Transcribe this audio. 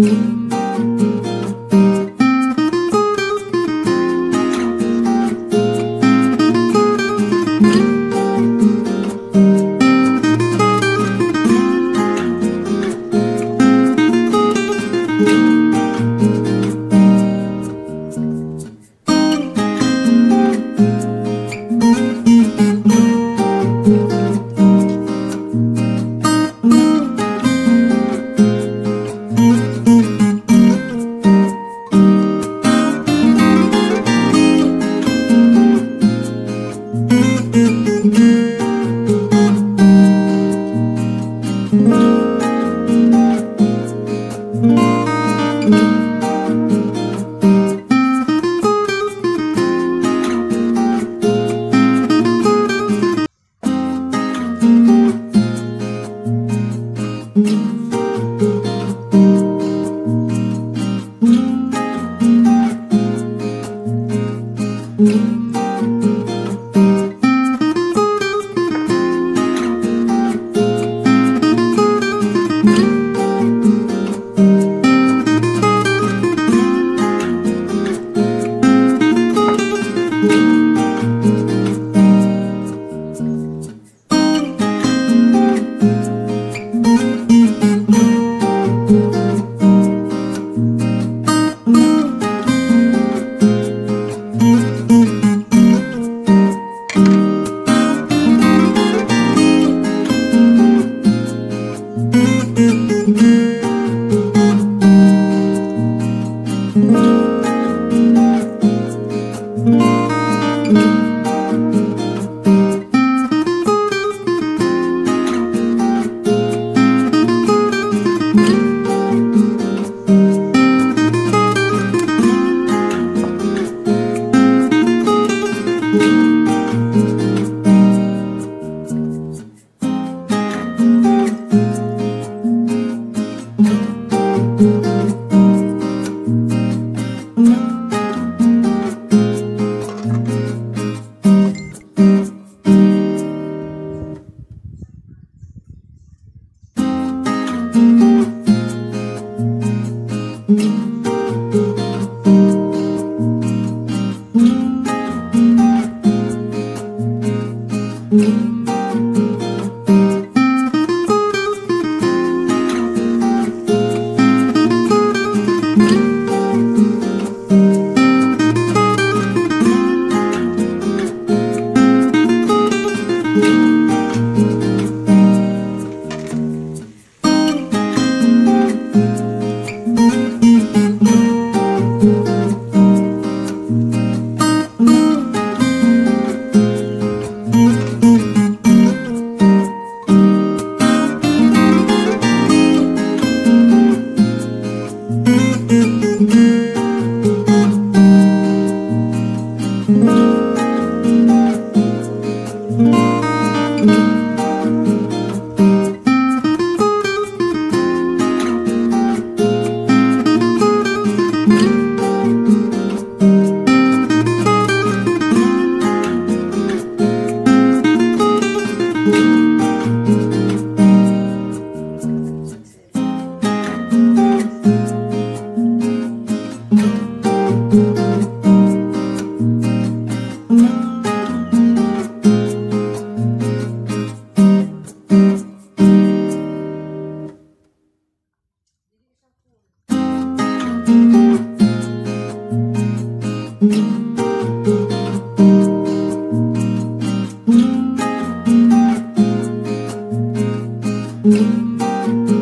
Música Música Música